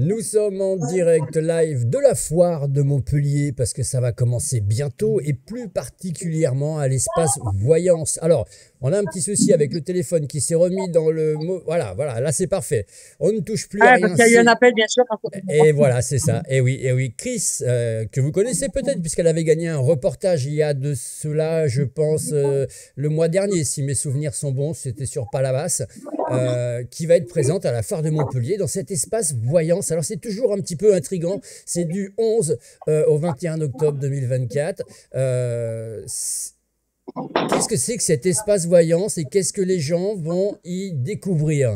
Nous sommes en direct live de la foire de Montpellier parce que ça va commencer bientôt et plus particulièrement à l'espace Voyance. Alors, on a un petit souci avec le téléphone qui s'est remis dans le mot. Voilà, voilà, là c'est parfait. On ne touche plus à rien. parce qu'il y a eu un appel, bien sûr. Et voilà, c'est ça. Et oui, et oui. Chris, euh, que vous connaissez peut-être, puisqu'elle avait gagné un reportage il y a de cela, je pense, euh, le mois dernier, si mes souvenirs sont bons, c'était sur Palavas, euh, qui va être présente à la foire de Montpellier dans cet espace voyance. Alors c'est toujours un petit peu intrigant. C'est du 11 euh, au 21 octobre 2024. Euh, Qu'est-ce que c'est que cet espace voyance et qu'est-ce que les gens vont y découvrir?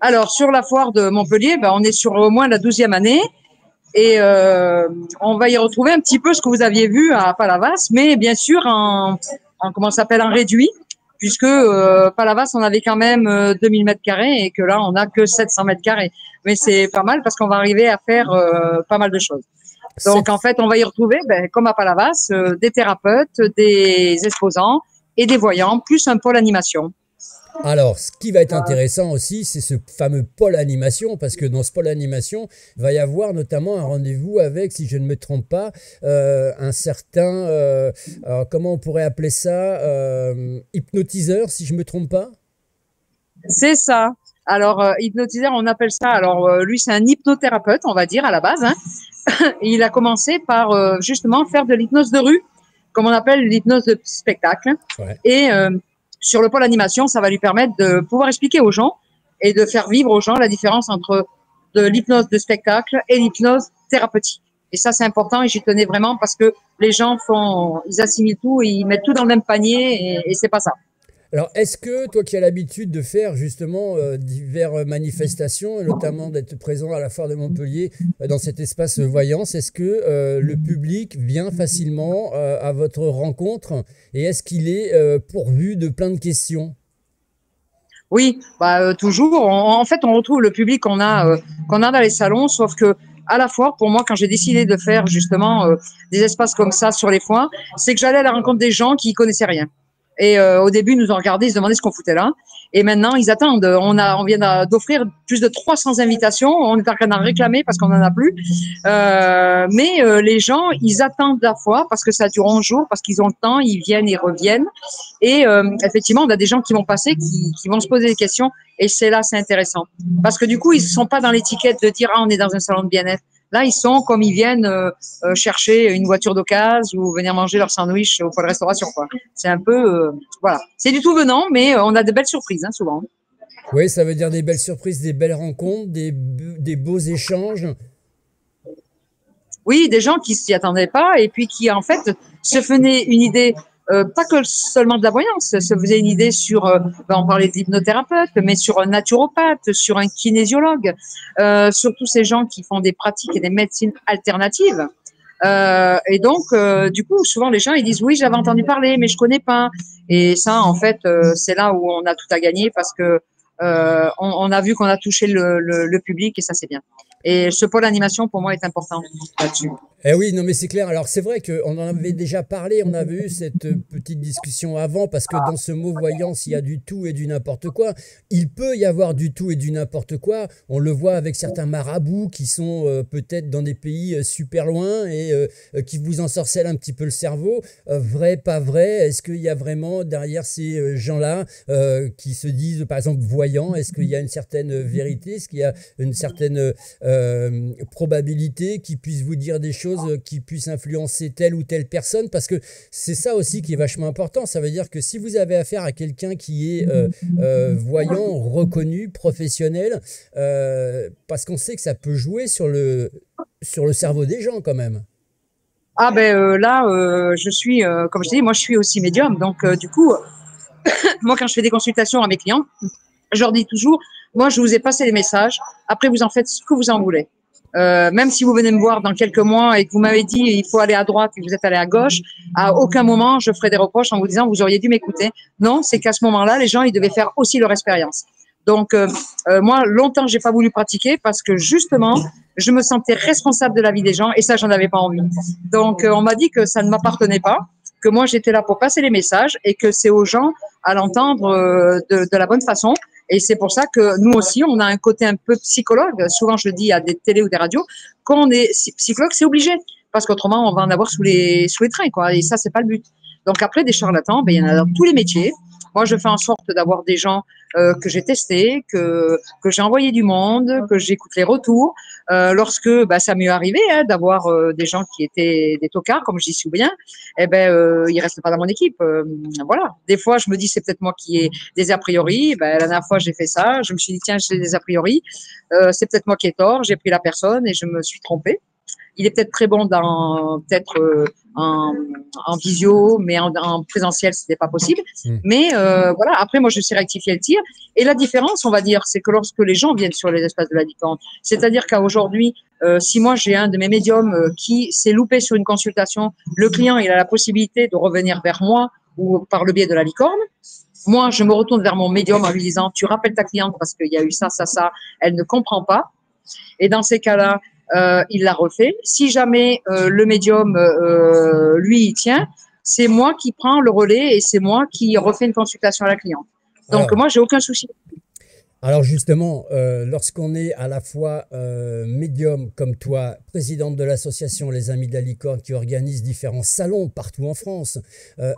Alors, sur la foire de Montpellier, ben, on est sur au moins la douzième année. Et on va y retrouver un petit peu ce que vous aviez vu à Palavas, mais bien sûr en, en comment s'appelle en réduit, puisque euh, Palavas on avait quand même euh, 2000 mètres carrés et que là on n'a que 700 mètres carrés. Mais c'est pas mal parce qu'on va arriver à faire euh, pas mal de choses. Donc en fait on va y retrouver, ben, comme à Palavas, euh, des thérapeutes, des exposants et des voyants, plus un pôle animation. Alors, ce qui va être intéressant aussi, c'est ce fameux pôle animation, parce que dans ce pôle animation, il va y avoir notamment un rendez-vous avec, si je ne me trompe pas, euh, un certain, euh, alors comment on pourrait appeler ça, euh, hypnotiseur, si je ne me trompe pas? C'est ça. Alors, hypnotiseur, on appelle ça. Alors, lui, c'est un hypnothérapeute, on va dire, à la base. Hein. il a commencé par justement faire de l'hypnose de rue, comme on appelle l'hypnose de spectacle. Ouais. Et euh, sur le pôle animation, ça va lui permettre de pouvoir expliquer aux gens et de faire vivre aux gens la différence entre de l'hypnose de spectacle et l'hypnose thérapeutique. Et ça, c'est important et j'y tenais vraiment parce que les gens font, ils assimilent tout, et ils mettent tout dans le même panier et, et c'est pas ça. Alors, est-ce que toi qui as l'habitude de faire justement euh, diverses manifestations, notamment d'être présent à la foire de Montpellier euh, dans cet espace voyance, est-ce que euh, le public vient facilement à votre rencontre et est-ce qu'il est pourvu de plein de questions? Oui, bah, toujours. En, fait, on retrouve le public qu'on a, dans les salons, sauf que à la foire, pour moi, quand j'ai décidé de faire justement des espaces comme ça sur les foires, c'est que j'allais à la rencontre des gens qui connaissaient rien. Et euh, au début, ils nous ont regardé, ils se demandaient ce qu'on foutait là. Et maintenant, ils attendent. On a, on vient d'offrir plus de 300 invitations. On est en train d'en réclamer parce qu'on en a plus. Euh, mais euh, les gens, ils attendent la fois parce que ça dure 11 jours, parce qu'ils ont le temps, ils viennent, ils reviennent. Et effectivement, on a des gens qui vont passer, qui, qui vont se poser des questions. Et c'est là, c'est intéressant. Parce que du coup, ils ne sont pas dans l'étiquette de dire, ah, on est dans un salon de bien-être. Là, ils sont comme ils viennent euh, euh, chercher une voiture d'occasion ou venir manger leur sandwich au pôle restauration. C'est un peu, euh, voilà. C'est du tout venant, mais on a de belles surprises, hein, souvent. Oui, ça veut dire des belles surprises, des belles rencontres, des, des beaux échanges. Oui, des gens qui s'y attendaient pas et puis qui, en fait, se faisaient une idée, euh, pas que seulement de la voyance, se faisaient une idée sur, euh, ben, on parlait d'hypnothérapeute, mais sur un naturopathe, sur un kinésiologue, euh, sur tous ces gens qui font des pratiques et des médecines alternatives. Euh, et donc, euh, du coup, souvent les gens ils disent oui, j'avais entendu parler, mais je connais pas. Et ça, en fait, c'est là où on a tout à gagner parce que on, on a vu qu'on a touché le, le, le public et ça c'est bien. Et ce pôle animation pour moi est important là-dessus. Eh oui, non mais c'est clair. Alors c'est vrai qu'on en avait déjà parlé, on avait eu cette euh, petite discussion avant, parce que dans ce mot voyance, il y a du tout et du n'importe quoi. Il peut y avoir du tout et du n'importe quoi. On le voit avec certains marabouts qui sont euh, peut-être dans des pays euh, super loin et qui vous ensorcellent un petit peu le cerveau. Vrai, pas vrai? Est-ce qu'il y a vraiment derrière ces gens-là qui se disent, par exemple, voyants? Est-ce qu'il y a une certaine vérité? Est-ce qu'il y a une certaine probabilité qu'ils puissent vous dire des choses? Euh, qui puissent influencer telle ou telle personne Parce que c'est ça aussi qui est vachement important. Ça veut dire que si vous avez affaire à quelqu'un qui est euh, euh, voyant, reconnu, professionnel, parce qu'on sait que ça peut jouer sur le, sur le cerveau des gens quand même. Ah ben là, je suis, comme je dis, moi je suis aussi médium. Donc du coup, moi quand je fais des consultations à mes clients, je leur dis toujours, moi je vous ai passé les messages, après vous en faites ce que vous en voulez. Euh, même si vous venez me voir dans quelques mois et que vous m'avez dit il faut aller à droite et que vous êtes allé à gauche, à aucun moment je ferai des reproches en vous disant vous auriez dû m'écouter. Non, c'est qu'à ce moment-là, les gens ils devaient faire aussi leur expérience. Donc euh, euh, moi longtemps j'ai pas voulu pratiquer parce que justement je me sentais responsable de la vie des gens et ça j'en avais pas envie. Donc on m'a dit que ça ne m'appartenait pas, que moi j'étais là pour passer les messages et que c'est aux gens à l'entendre de la bonne façon Et c'est pour ça que nous aussi, on a un côté un peu psychologue. Souvent, je dis à des télés ou des radios, quand on est psychologue, c'est obligé. Parce qu'autrement, on va en avoir sous les, sous les trains, quoi. Et ça, c'est pas le but. Donc après, des charlatans, ben, il y en a dans tous les métiers. Moi, je fais en sorte d'avoir des gens euh, que j'ai testés, que, que j'ai envoyé du monde, que j'écoute les retours. Euh, lorsque bah, ça m'est arrivé hein, d'avoir euh, des gens qui étaient des tocards, comme j'y bien, eh ben, euh, ils restent pas dans mon équipe. Euh, voilà. Des fois, je me dis c'est peut-être moi qui ai des a priori. Ben, la dernière fois, j'ai fait ça. Je me suis dit tiens, j'ai des a priori. Euh, c'est peut-être moi qui ai tort. J'ai pris la personne et je me suis trompée. Il est peut-être très bon dans peut-être euh, en, en, visio, mais en, en présentiel, c'était pas possible. Mmh. Mais euh, voilà, après, moi, je sais rectifier le tir. Et la différence, on va dire, c'est que lorsque les gens viennent sur les espaces de la licorne, c'est-à-dire qu'à aujourd'hui, euh, si moi j'ai un de mes médiums qui s'est loupé sur une consultation, le client, il a la possibilité de revenir vers moi ou par le biais de la licorne. Moi, je me retourne vers mon médium en lui disant, tu rappelles ta cliente parce qu'il y a eu ça, ça, ça. Elle ne comprend pas. Et dans ces cas-là, euh, il l'a refait. Si jamais euh, le médium, euh, lui, il tient, c'est moi qui prends le relais et c'est moi qui refais une consultation à la cliente. Donc Alors, moi, j'ai aucun souci. Alors justement, lorsqu'on est à la fois médium comme toi, présidente de l'association Les Amis de la Licorne qui organise différents salons partout en France,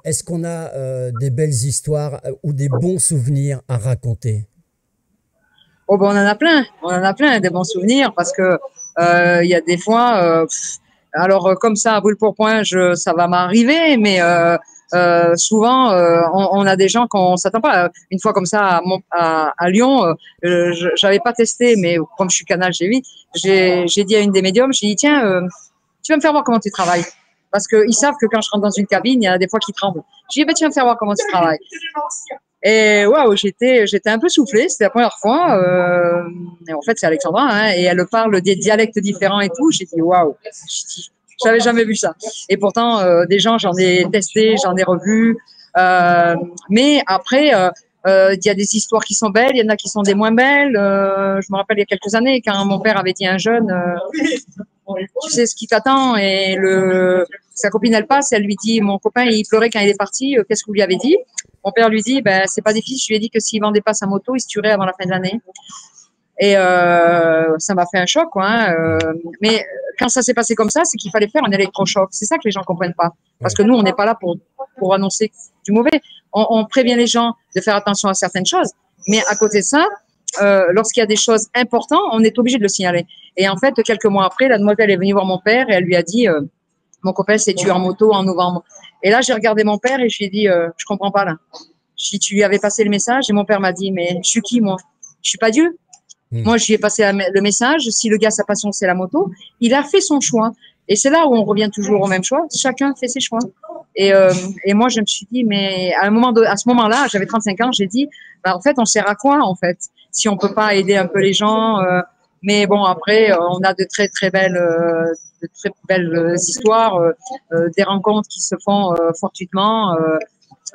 est-ce qu'on a des belles histoires ou des bons souvenirs à raconter? Oh ben on en a plein, on en a plein des bons souvenirs parce que il y a des fois, alors comme ça à brûle pour point, ça va m'arriver, mais euh, souvent, euh, on, a des gens qu'on s'attend pas. Une fois comme ça à, Lyon, euh, j'avais pas testé, mais comme je suis canal, j'ai. J'ai dit à une des médiums, j'ai dit tiens, euh, tu vas me faire voir comment tu travailles. Parce qu'ils savent que quand je rentre dans une cabine, il y a des fois qui tremblent. J'ai dit ben, tu vas me faire voir comment tu travailles. Et waouh, j'étais, j'étais un peu soufflée. C'était la première fois. Euh, et en fait, c'est Alexandra, hein, et elle parle des dialectes différents et tout. J'ai dit waouh. J'avais jamais vu ça. Et pourtant, euh, des gens, j'en ai testé, j'en ai revu. Euh, mais après, euh, euh, il y a des histoires qui sont belles, il y en a qui sont des moins belles. Euh, je me rappelle il y a quelques années, quand mon père avait dit à un jeune, tu sais ce qui t'attend, et le, sa copine elle passe, elle lui dit, mon copain il pleurait quand il est parti, qu'est-ce que vous lui avez dit? Mon père lui dit, ben c'est pas difficile, je lui ai dit que s'il vendait pas sa moto, il se tuerait avant la fin de l'année. Et euh, ça m'a fait un choc, quoi. Hein, euh, mais quand ça s'est passé comme ça, c'est qu'il fallait faire un électrochoc. C'est ça que les gens comprennent pas. Parce que nous, on n'est pas là pour, pour annoncer du mauvais. On, prévient les gens de faire attention à certaines choses. Mais à côté de ça, euh, lorsqu'il y a des choses importantes, on est obligé de le signaler. Et en fait, quelques mois après, la demoiselle est venue voir mon père et elle lui a dit Mon copain s'est tué en moto en novembre. Et là, j'ai regardé mon père et je lui ai dit euh, Je comprends pas là. Je dit, Tu lui avais passé le message et mon père m'a dit Mais je suis qui, moi? Je suis pas Dieu. Mmh. Moi, je lui ai passé le message. Si le gars, sa passion, c'est la moto, il a fait son choix. Et c'est là où on revient toujours au même choix. Chacun fait ses choix. Et, euh, et moi, je me suis dit, mais à un moment, de, à ce moment-là, j'avais 35 ans, j'ai dit, bah, en fait, on sert à quoi, en fait, si on peut pas aider un peu les gens. Euh, mais bon, après, on a de très très belles, euh, de très belles histoires, euh, des rencontres qui se font fortuitement.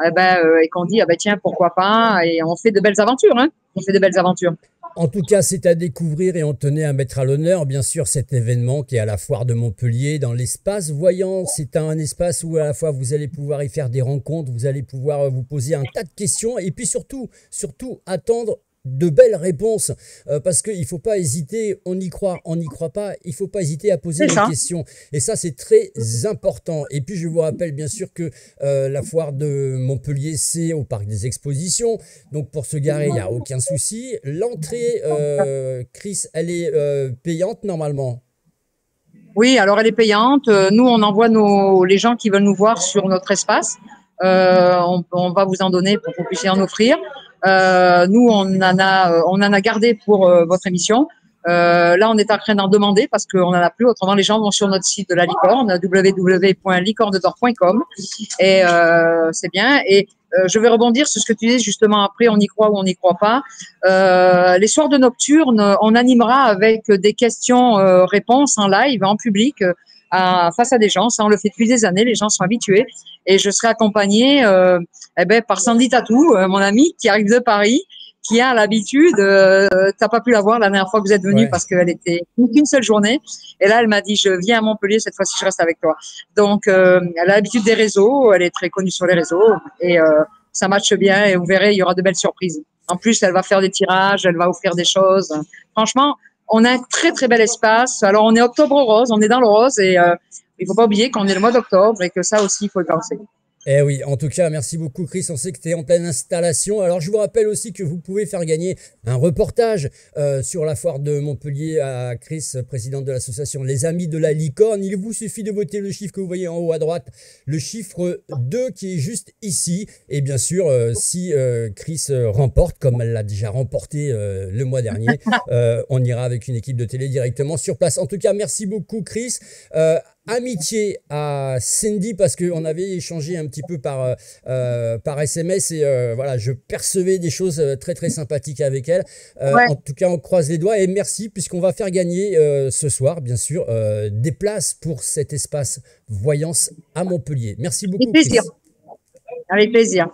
Eh ben, et qu'on dit, ah ben, tiens, pourquoi pas, et on fait de belles aventures, hein. On fait de belles aventures. En tout cas, c'est à découvrir et on tenait à mettre à l'honneur, bien sûr, cet événement qui est à la foire de Montpellier dans l'espace voyant. C'est un espace où à la fois vous allez pouvoir y faire des rencontres, vous allez pouvoir vous poser un tas de questions et puis surtout, surtout attendre de belles réponses euh, parce qu'il ne faut pas hésiter, on y croit, on n'y croit pas, il ne faut pas hésiter à poser des questions. Et ça, c'est très important. Et puis, je vous rappelle bien sûr que euh, la foire de Montpellier, c'est au parc des expositions. Donc, pour se garer, il n'y a aucun souci. L'entrée, euh, Chris, elle est payante normalement? Oui, alors elle est payante. Nous, on envoie nos, les gens qui veulent nous voir sur notre espace. On, on, va vous en donner pour que vous puissiez en offrir. Euh, nous, on en a, euh, on en a gardé pour euh, votre émission. Là, on est en train d'en demander parce qu'on n'en a plus. Autrement, les gens vont sur notre site de la licorne, www.licornedor.com. Et c'est bien. Et je vais rebondir sur ce que tu disais justement après, on y croit ou on n'y croit pas. les soirs de nocturne, on animera avec des questions-réponses en live, en public à, face à des gens. Ça, on le fait depuis des années. Les gens sont habitués. Et je serai accompagnée euh, eh ben, par Sandy Tatou, euh, mon amie qui arrive de Paris, qui a l'habitude. Euh, T'as pas pu la voir la dernière fois que vous êtes venu ouais. parce qu'elle était qu'une seule journée. Et là, elle m'a dit je viens à Montpellier cette fois-ci, je reste avec toi. Donc, euh, elle a l'habitude des réseaux. Elle est très connue sur les réseaux et euh, ça matche bien. Et vous verrez, il y aura de belles surprises. En plus, elle va faire des tirages, elle va offrir des choses. Franchement, on a un très très bel espace. Alors, on est octobre rose, on est dans le rose et euh, il faut pas oublier qu'on est le mois d'octobre et que ça aussi, il faut y penser. Eh oui, en tout cas, merci beaucoup Chris. On sait que tu es en pleine installation. Alors je vous rappelle aussi que vous pouvez faire gagner un reportage euh, sur la foire de Montpellier à Chris, président de l'association Les Amis de la Licorne. Il vous suffit de voter le chiffre que vous voyez en haut à droite, le chiffre 2 qui est juste ici. Et bien sûr, euh, si euh, Chris remporte, comme elle l'a déjà remporté le mois dernier, on ira avec une équipe de télé directement sur place. En tout cas, merci beaucoup Chris amitié à Cindy parce qu'on avait échangé un petit peu par, euh, euh, par SMS et euh, voilà, je percevais des choses très très sympathiques avec elle. En tout cas, on croise les doigts et merci puisqu'on va faire gagner ce soir, bien sûr, des places pour cet espace voyance à Montpellier. Merci beaucoup. Avec plaisir. Avec plaisir.